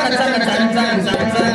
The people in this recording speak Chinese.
赞赞赞赞赞赞。